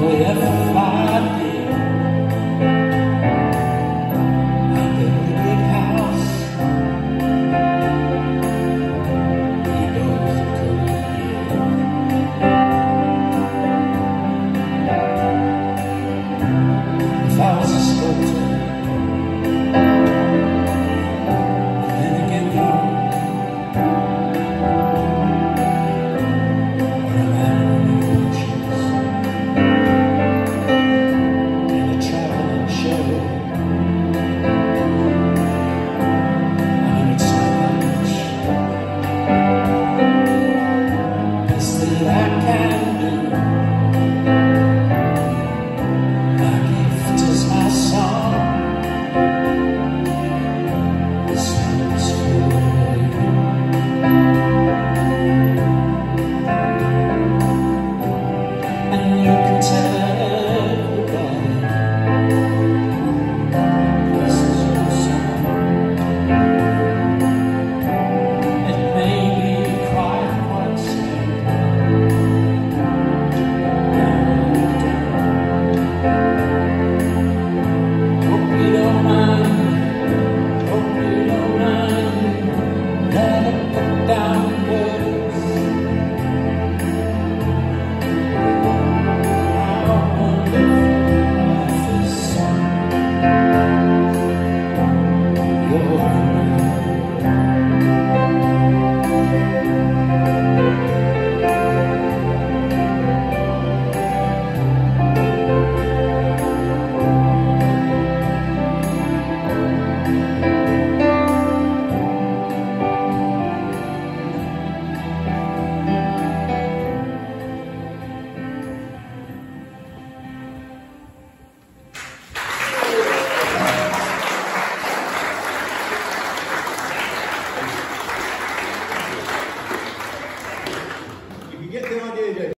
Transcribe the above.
will ever find